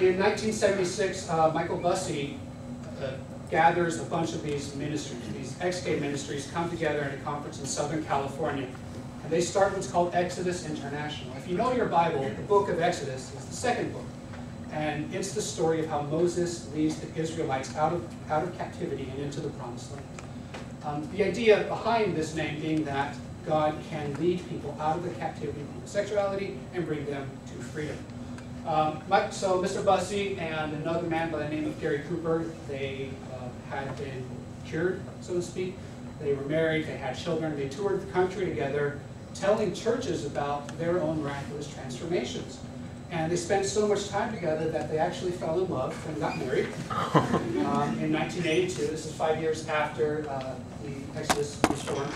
In 1976, uh, Michael Bussee uh, gathers a bunch of these ministries, these ex-gay ministries come together in a conference in Southern California. And they start what's called Exodus International. If you know your Bible, the book of Exodus is the second book. And it's the story of how Moses leads the Israelites out of, out of captivity and into the promised land. Um, the idea behind this name being that God can lead people out of the captivity of homosexuality and bring them to freedom. Um, so Mr. Bussee and another man by the name of Gary Cooper, they uh, had been cured, so to speak. They were married, they had children, they toured the country together, telling churches about their own miraculous transformations. And they spent so much time together that they actually fell in love and got married um, in 1982. This is five years after uh, the Exodus was formed.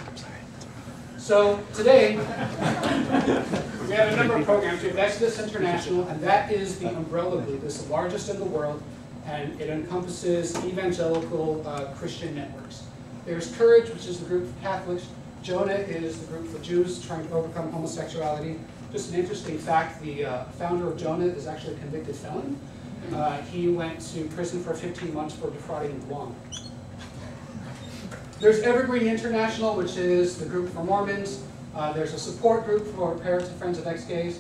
So today, we have a number of programs. We have Exodus International, and that is the umbrella group. It's the largest in the world, and it encompasses evangelical uh, Christian networks. There's Courage, which is the group for Catholics. Jonah is the group for Jews trying to overcome homosexuality. Just an interesting fact, the uh, founder of Jonah is actually a convicted felon. Uh, he went to prison for 15 months for defrauding Guam. There's Evergreen International, which is the group for Mormons. Uh, there's a support group for parents and friends of ex-gays.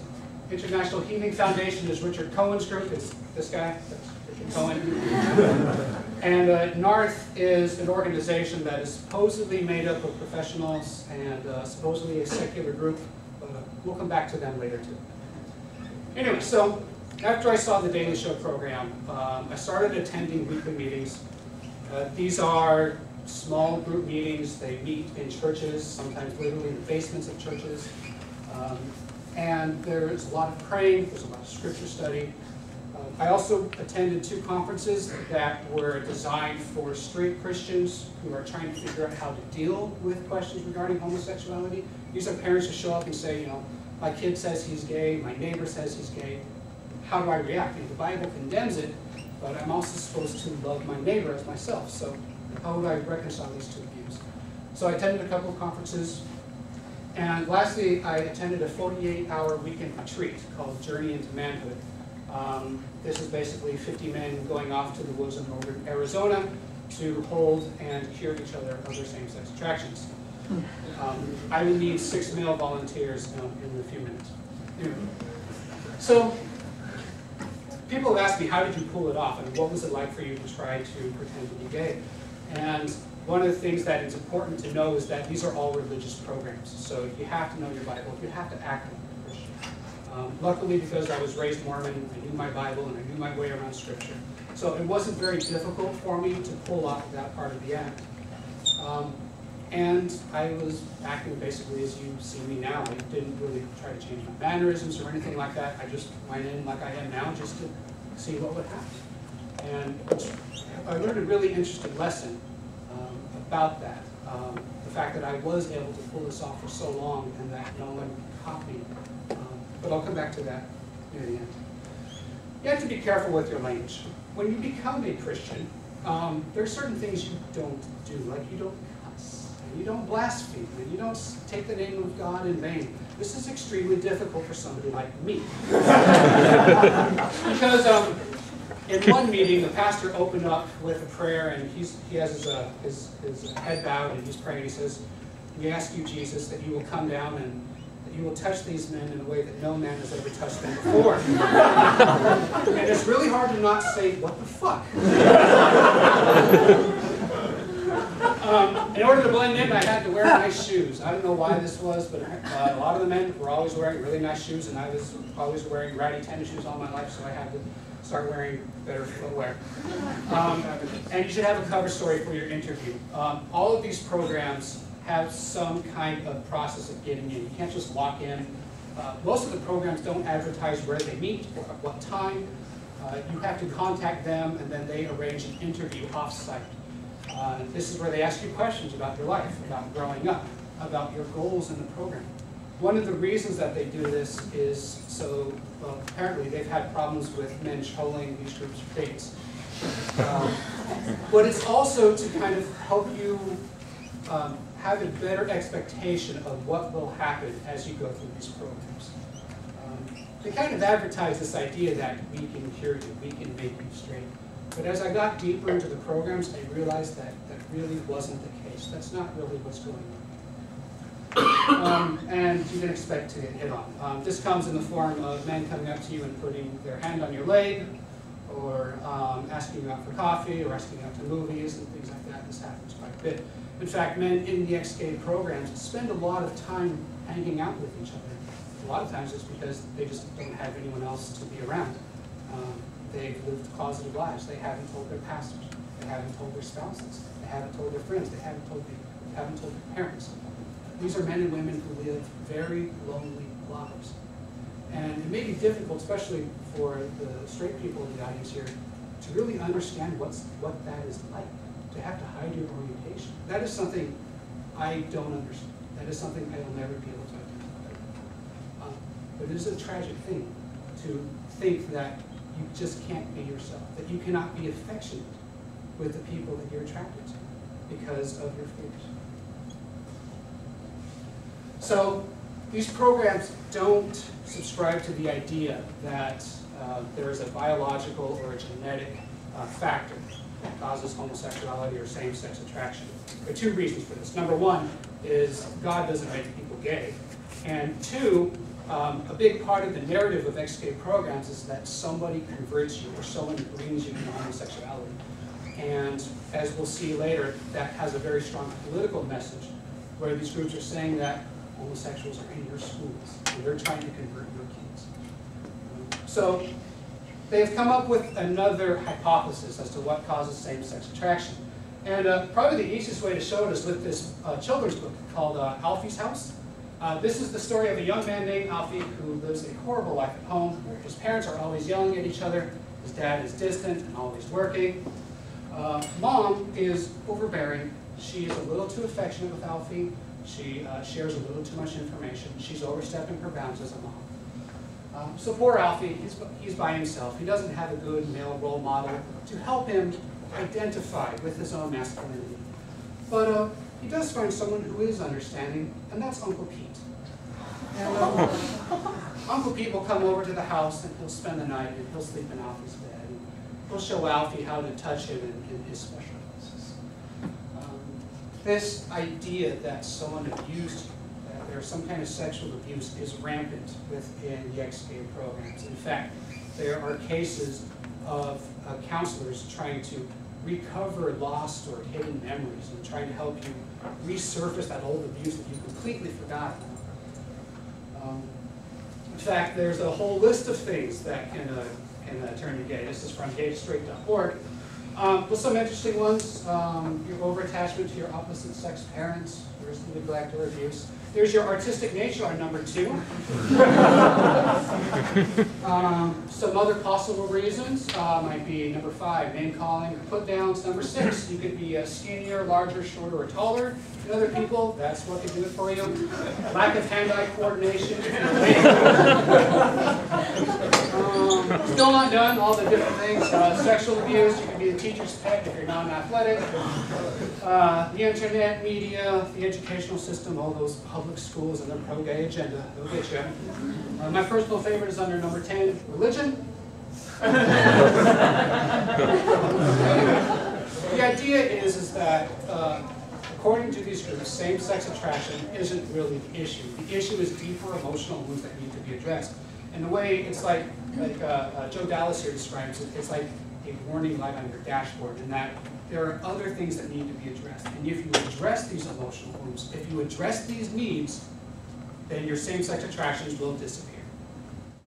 International Healing Foundation is Richard Cohen's group. It's this guy, Richard Cohen. and uh, NARTH is an organization that is supposedly made up of professionals and uh, supposedly a secular group. But uh, we'll come back to them later too. Anyway, so after I saw the Daily Show program, um, I started attending weekly meetings. Uh, these are small group meetings. They meet in churches, sometimes literally in the basements of churches. Um, and there's a lot of praying, there's a lot of scripture study. Uh, I also attended two conferences that were designed for straight Christians who are trying to figure out how to deal with questions regarding homosexuality. These are parents who show up and say, you know, my kid says he's gay, my neighbor says he's gay. How do I react? You know, the Bible condemns it, but I'm also supposed to love my neighbor as myself. So how would I reconcile these two views? So I attended a couple of conferences. And lastly, I attended a 48-hour weekend retreat called Journey into Manhood. Um, this is basically 50 men going off to the woods of northern Arizona to hold and cure each other of their same-sex attractions. Um, I will need six male volunteers um, in a few minutes. Anyway. So, people have asked me, how did you pull it off? I mean, what was it like for you to try to pretend to be gay? And one of the things that it's important to know is that these are all religious programs. So you have to know your Bible. You have to act like a Christian. Um, luckily, because I was raised Mormon, I knew my Bible and I knew my way around Scripture. So it wasn't very difficult for me to pull off that part of the act. Um, and I was acting basically as you see me now. I didn't really try to change my mannerisms or anything like that. I just went in like I am now just to see what would happen. And I learned a really interesting lesson um, about that. Um, the fact that I was able to pull this off for so long and that no one me. Um, but I'll come back to that near the end. You have to be careful with your language. When you become a Christian, um, there are certain things you don't do, like you don't cuss, and you don't blaspheme, and you don't take the name of God in vain. This is extremely difficult for somebody like me. because um, in one meeting, the pastor opened up with a prayer, and he's, he has his, uh, his, his head bowed, and he's praying. He says, We ask you, Jesus, that you will come down and that you will touch these men in a way that no man has ever touched them before. and it's really hard to not say, What the fuck? Um, in order to blend in, I had to wear nice shoes. I don't know why this was, but uh, a lot of the men were always wearing really nice shoes, and I was always wearing ratty tennis shoes all my life, so I had to start wearing better footwear. Um, and you should have a cover story for your interview. Um, all of these programs have some kind of process of getting in. You can't just walk in. Uh, most of the programs don't advertise where they meet or at what time. Uh, you have to contact them and then they arrange an interview off-site. Uh, this is where they ask you questions about your life, about growing up, about your goals in the program. One of the reasons that they do this is so, well, apparently they've had problems with men trolling these groups of. Um, but it's also to kind of help you um, have a better expectation of what will happen as you go through these programs. Um, they kind of advertise this idea that we can cure you, we can make you straight. But as I got deeper into the programs, I realized that that really wasn't the case. That's not really what's going on. Um, and you can expect to get hit on. Um, this comes in the form of men coming up to you and putting their hand on your leg, or um, asking you out for coffee, or asking you out to movies, and things like that. This happens quite a bit. In fact, men in the ex-gay programs spend a lot of time hanging out with each other. A lot of times it's because they just don't have anyone else to be around. Um, they've lived closeted lives. They haven't told their pastors. They haven't told their spouses. They haven't told their friends. They haven't told, they haven't told their parents. These are men and women who live very lonely lives. And it may be difficult, especially for the straight people in the audience here, to really understand what's, what that is like, to have to hide your orientation. That is something I don't understand. That is something I will never be able to identify. Um, but it is a tragic thing to think that you just can't be yourself, that you cannot be affectionate with the people that you're attracted to because of your fears. So these programs don't subscribe to the idea that uh, there is a biological or a genetic uh, factor that causes homosexuality or same-sex attraction. There are two reasons for this. Number one is God doesn't make people gay. And two, um, a big part of the narrative of ex-gay programs is that somebody converts you or someone brings you to homosexuality. And as we'll see later, that has a very strong political message where these groups are saying that homosexuals are in your schools and they're trying to convert your kids. So they've come up with another hypothesis as to what causes same-sex attraction. And uh, probably the easiest way to show it is with this uh, children's book called uh, Alfie's House. Uh, this is the story of a young man named Alfie who lives a horrible life at home. His parents are always yelling at each other. His dad is distant and always working. Uh, mom is overbearing. She is a little too affectionate with Alfie. She uh, shares a little too much information. She's overstepping her bounds as a mom. Um, so poor Alfie, he's, he's by himself. He doesn't have a good male role model to help him identify with his own masculinity. But uh, he does find someone who is understanding, and that's Uncle Pete. And uh, Uncle Pete will come over to the house and he'll spend the night and he'll sleep in Alfie's bed. And he'll show Alfie how to touch him in, in his special this idea that someone abused you, that there's some kind of sexual abuse is rampant within the ex-gay programs. In fact, there are cases of uh, counselors trying to recover lost or hidden memories and trying to help you resurface that old abuse that you've completely forgot. Um, in fact, there's a whole list of things that can, uh, can uh, turn you gay. This is from gaystraight.org. Um, with some interesting ones, um, your overattachment to your opposite sex parents, there's the neglect or abuse. There's your artistic nature on number two. um, some other possible reasons uh, might be number five, name calling or put downs. Number six, you could be uh, skinnier, larger, shorter, or taller than other people. That's what can do it for you. Lack of hand-eye coordination. um, still not done, all the different things. Uh, sexual abuse, you can be the teacher's pet if you're non-athletic. Uh, the internet, media, the educational system, all those public schools and their pro-gay agenda. They'll get you. Uh, my personal favorite is under number 10, religion. the idea is, is that uh, according to these groups, same-sex attraction isn't really the issue. The issue is deeper emotional wounds that need to be addressed. And the way it's like, like uh, uh, Joe Dallas here describes it, it's like a warning light on your dashboard in that there are other things that need to be addressed. And if you address these emotional wounds, if you address these needs, then your same-sex attractions will disappear.